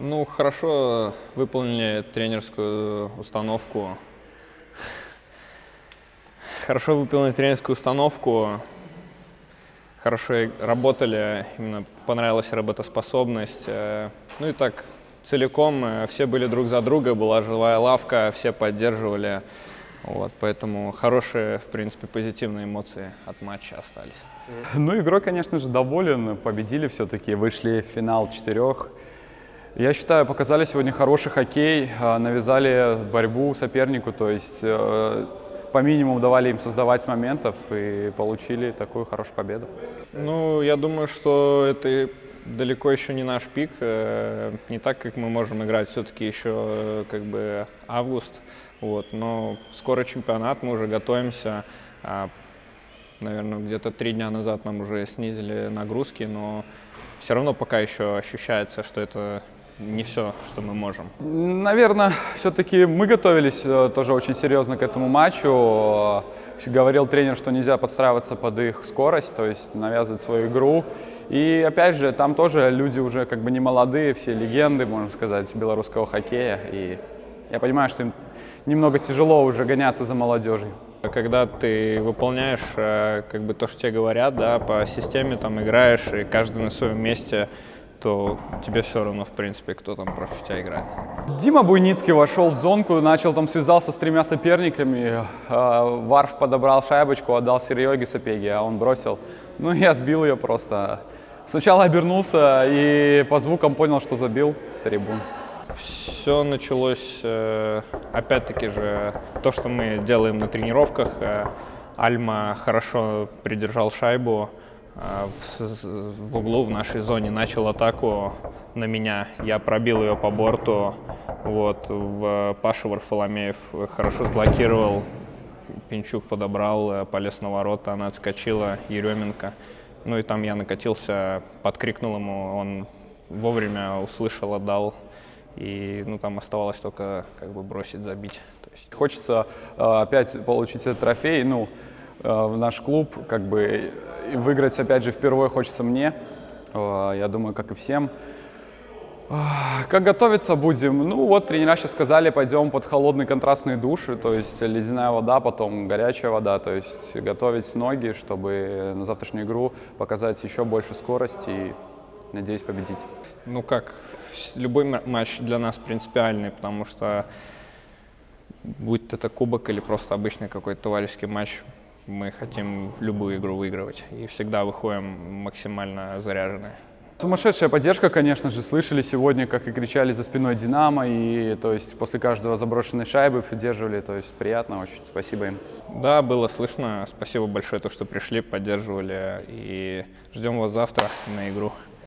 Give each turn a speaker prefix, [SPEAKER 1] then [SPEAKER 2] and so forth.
[SPEAKER 1] Ну, хорошо выполнили тренерскую установку. Хорошо выполнили тренерскую установку. Хорошо работали, именно понравилась работоспособность. Э, Ну и так целиком э, все были друг за друга, была живая лавка, все поддерживали. Вот, поэтому хорошие, в принципе, позитивные эмоции от матча остались.
[SPEAKER 2] Ну, игрой, конечно же, доволен. Победили все-таки, вышли в финал четырех. Я считаю, показали сегодня хороший хоккей, а, навязали борьбу сопернику, то есть э, по минимуму давали им создавать моментов и получили такую хорошую победу.
[SPEAKER 1] Ну, я думаю, что это далеко еще не наш пик, э, не так, как мы можем играть, все-таки еще э, как бы август, вот, но скоро чемпионат, мы уже готовимся, А, наверное, где-то три дня назад нам уже снизили нагрузки, но все равно пока еще ощущается, что это не все, что мы можем.
[SPEAKER 2] Наверное, все-таки мы готовились э, тоже очень серьезно к этому матчу. Э, Говорил тренер, что нельзя подстраиваться под их скорость, то есть навязывать свою игру. И опять же, там тоже люди уже как бы не молодые, все легенды, можно сказать, белорусского хоккея. И я понимаю, что им немного тяжело уже гоняться за молодежью.
[SPEAKER 1] Когда ты выполняешь э, как бы то, что тебе говорят, да, по системе там играешь, и каждый на своем месте, то тебе все равно, в принципе, кто там против тебя играет.
[SPEAKER 2] Дима Буйницкий вошел в зонку, начал там связался с тремя соперниками. Э, Варф подобрал шайбочку, отдал Сереге Сапеги, а он бросил. Ну, я сбил ее просто. Сначала обернулся и по звукам понял, что забил трибун.
[SPEAKER 1] Все началось, э, опять-таки же, то, что мы делаем на тренировках. Э, Альма хорошо придержал шайбу в, с- в углу в нашей зоне, начал атаку на меня. Я пробил ее по борту. Вот, в Паша Варфоломеев хорошо сблокировал. Пинчук подобрал, э, полез на ворота, она отскочила, Еременко. Ну и там я накатился, подкрикнул ему, он вовремя услышал, отдал. И ну, там оставалось только как бы бросить, забить. То есть,
[SPEAKER 2] Хочется э, опять получить этот трофей, ну, в наш клуб, как бы выиграть опять же впервые хочется мне, Э, я думаю, как и всем. Как готовиться будем? Ну вот тренера сейчас сказали, пойдем под холодные контрастные души, то есть ледяная вода, потом горячая вода, то есть готовить ноги, чтобы на завтрашнюю игру показать еще больше скорости и, надеюсь, победить.
[SPEAKER 1] ну как, любой ма- матч для нас принципиальный, потому что будь это кубок или просто обычный какой-то товарищеский матч, мы хотим любую игру выигрывать и всегда выходим максимально заряженные.
[SPEAKER 2] Сумасшедшая поддержка, конечно же, слышали сегодня, как и кричали за спиной Динамо, и то есть после каждого заброшенной шайбы поддерживали, то есть приятно очень, спасибо им.
[SPEAKER 1] Да, было слышно. Спасибо большое, то, что пришли, поддерживали. И ждем вас завтра на игру.